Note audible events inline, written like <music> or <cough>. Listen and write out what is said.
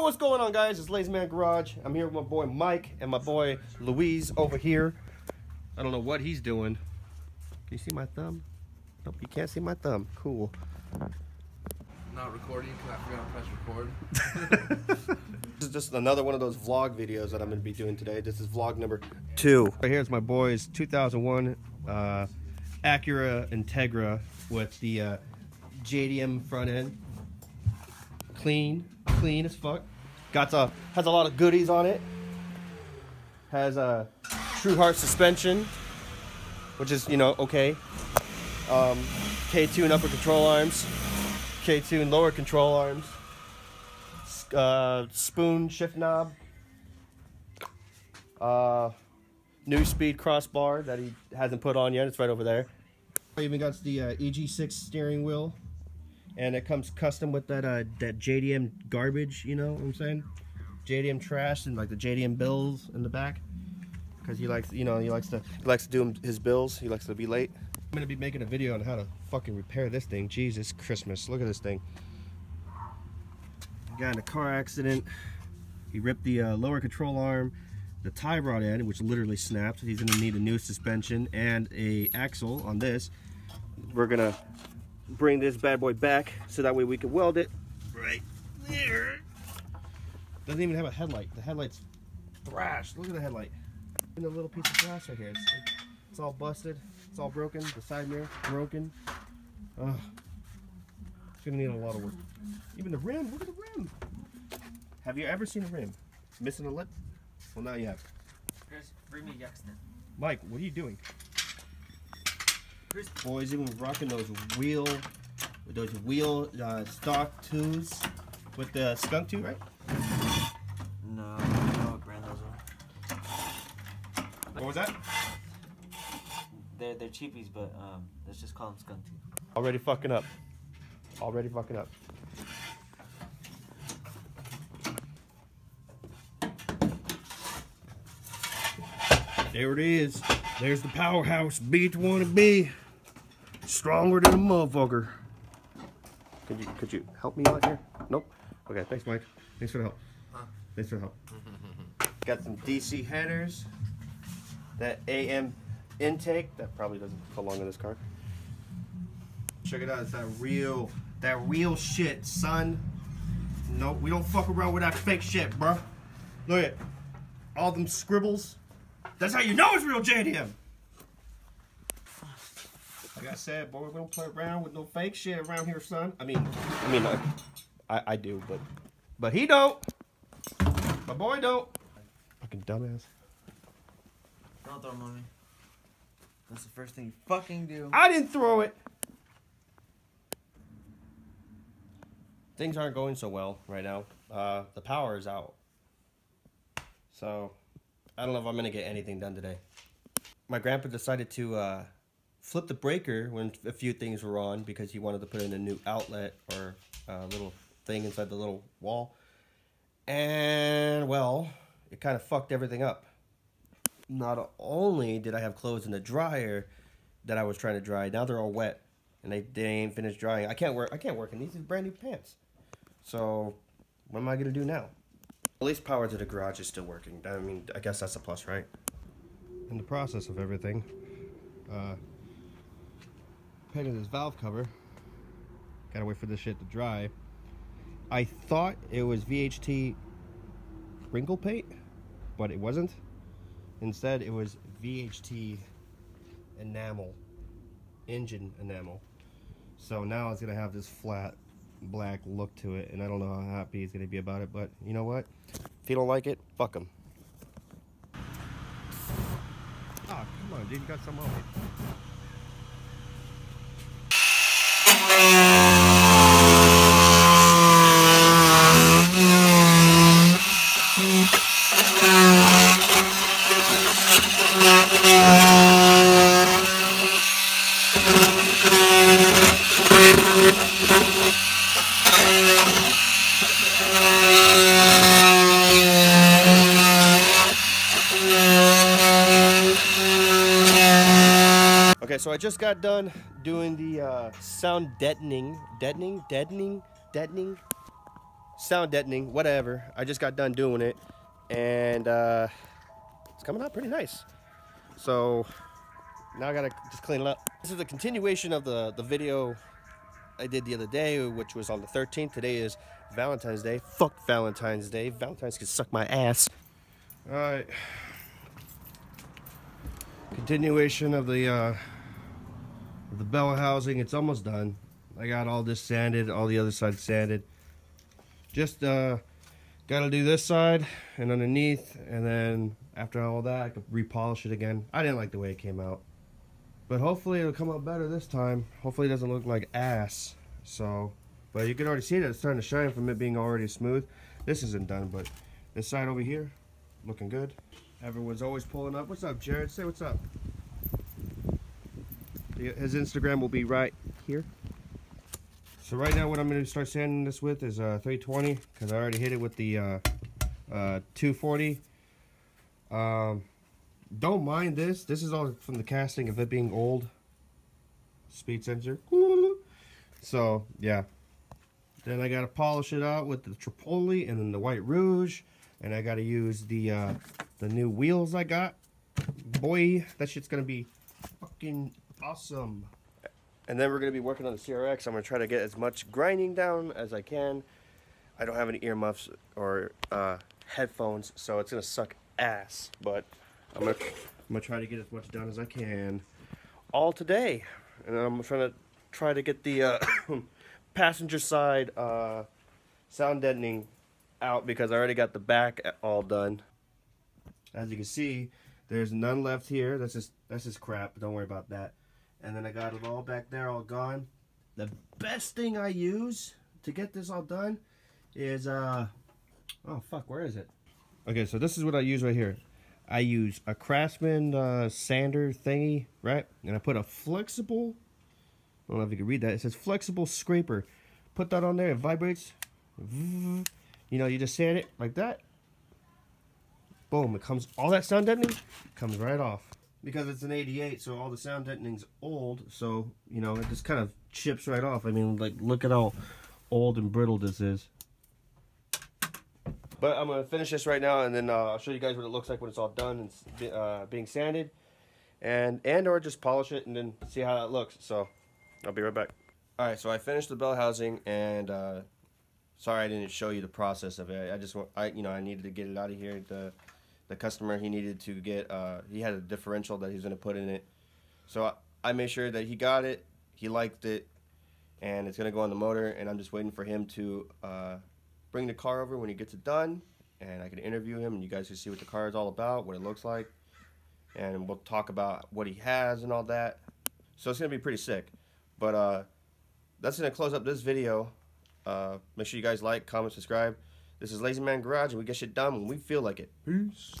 Yo, what's going on, guys? It's Lazy Man Garage. I'm here with my boy Mike and my boy Louise over here. I don't know what he's doing. Can you see my thumb? Nope, you can't see my thumb. Cool. Not recording because I forgot to press record. <laughs> <laughs> This is just another one of those vlog videos that I'm going to be doing today. This is vlog number two. Right here is my boy's 2001 uh, Acura Integra with the uh, JDM front end. Clean, clean as fuck. Got a has a lot of goodies on it. Has a Truhart suspension, which is you know okay. Um, K2 and upper control arms, K2 and lower control arms uh, spoon shift knob, uh, new speed crossbar that he hasn't put on yet. It's right over there. I even got the uh, EG6 steering wheel, and it comes custom with that uh, that JDM garbage. You know what I'm saying? JDM trash and like the JDM bills in the back, because he likes you know he likes to he likes to do his bills. He likes to be late. I'm gonna be making a video on how to fucking repair this thing. Jesus Christmas! Look at this thing got in a car accident. He ripped the uh, lower control arm, the tie rod end, which literally snapped. He's gonna need a new suspension and a axle on this. We're gonna bring this bad boy back so that way we can weld it right there. Doesn't even have a headlight. The headlight's thrashed. Look at the headlight. And the little piece of glass right here. It's, it's all busted. It's all broken. The side mirror broken. Ugh. It's gonna need a lot of work. Even the rim, look at the rim. Have you ever seen a rim? Missing a lip? Well, now you have. Chris, bring me Yaxton. Mike, what are you doing? Chris, Boys, even rocking those wheel, those wheel uh, stock twos with the Skunk2, right? no, I don't know what brand those are. What was that? They're they're cheapies, but um, let's just call them Skunk2. Already fucking up. Already fucking up. There it is. There's the powerhouse B20B. Stronger than a motherfucker. Could you could you help me out here? Nope. Okay, thanks Mike. Thanks for the help. Thanks for the help. <laughs> Got some DC headers. That AM intake that probably doesn't belong in this car. Check it out. It's that real, that real shit, son. No, we don't fuck around with that fake shit, bruh. Look at all them scribbles. That's how you know it's real JDM. Like I said, boy, we don't play around with no fake shit around here, son. I mean, I mean, I, I, I do, but, but he don't. My boy don't. Fucking dumbass. Don't throw them on me. That's the first thing you fucking do. I didn't throw it. Things aren't going so well right now. Uh, the power is out. So, I don't know if I'm going to get anything done today. My grandpa decided to uh, flip the breaker when a few things were on because he wanted to put in a new outlet or a little thing inside the little wall. And, well, it kind of fucked everything up. Not only did I have clothes in the dryer that I was trying to dry, now they're all wet and they, they ain't finished drying. I can't work. I can't work in these. These are brand new pants. So, what am I gonna do now? At least power to the garage is still working. I mean, I guess that's a plus, right? In the process of everything, uh, painting this valve cover. Gotta wait for this shit to dry. I thought it was VHT wrinkle paint, but it wasn't. Instead, it was VHT enamel, engine enamel. So now it's gonna have this flat black look to it, and I don't know how happy he's gonna be about it. But you know what? If he don't like it, fuck him. Ah, come on, dude, you got some it. Okay, so I just got done doing the uh, sound deadening, deadening, deadening, deadening sound deadening, whatever. I just got done doing it, and uh, it's coming out pretty nice. So now I gotta just clean it up. This is a continuation of the the video I did the other day, which was on the 13th. Today is Valentine's Day. Fuck Valentine's Day. Valentine's can suck my ass. All right. Continuation of the uh, the bell housing. It's almost done. I got all this sanded, all the other side sanded. Just uh, got to do this side and underneath, and then after all that, I could repolish it again. I didn't like the way it came out, but hopefully it'll come out better this time. Hopefully it doesn't look like ass. So, but you can already see that it's starting to shine from it being already smooth. This isn't done, but this side over here, looking good. Everyone's always pulling up. What's up, Jared? Say what's up. His Instagram will be right here. So right now what I'm going to start sanding this with is uh, 320 because I already hit it with the uh, uh, 240. Um, don't mind this. This is all from the casting of it being old. Speed sensor. <laughs> So yeah. Then I got to polish it out with the Tripoli and then the White Rouge. And I got to use the uh, the new wheels I got. Boy, that shit's going to be fucking awesome. And then we're going to be working on the CRX. I'm going to try to get as much grinding down as I can. I don't have any earmuffs or uh, headphones, so it's going to suck ass. But I'm going to try to get as much done as I can all today. And I'm trying to try to get the uh, <coughs> passenger side uh, sound deadening out because I already got the back all done. As you can see, there's none left here. That's just that's just crap. Don't worry about that. And then I got it all back there, all gone. The best thing I use to get this all done is uh oh fuck, where is it? Okay, so this is what I use right here. I use a Craftsman uh, sander thingy, right? And I put a flexible, I don't know if you can read that. It says flexible scraper. Put that on there, it vibrates. You know, you just sand it like that. Boom, it comes, all that sound deadening comes right off. Because it's an 88, so all the sound deadening's old, so, you know, it just kind of chips right off. I mean, like, look at how old and brittle this is. But I'm to finish this right now, and then uh, I'll show you guys what it looks like when it's all done and uh, being sanded. And, and or just polish it and then see how that looks. So, I'll be right back. Alright, so I finished the bell housing, and uh, sorry I didn't show you the process of it. I just, want I you know, I needed to get it out of here. The the customer he needed to get uh, he had a differential that he was going to put in it. So I, I, made sure that he got it he liked it and it's going to go on the motor and i'm just waiting for him to uh, bring the car over when he gets it done and i can interview him and you guys can see what the car is all about what it looks like and we'll talk about what he has and all that. So it's going to be pretty sick. But uh, that's going to close up this video. Uh, make sure you guys like comment subscribe this is Lazy Man Garage, and we get shit done when we feel like it. Peace.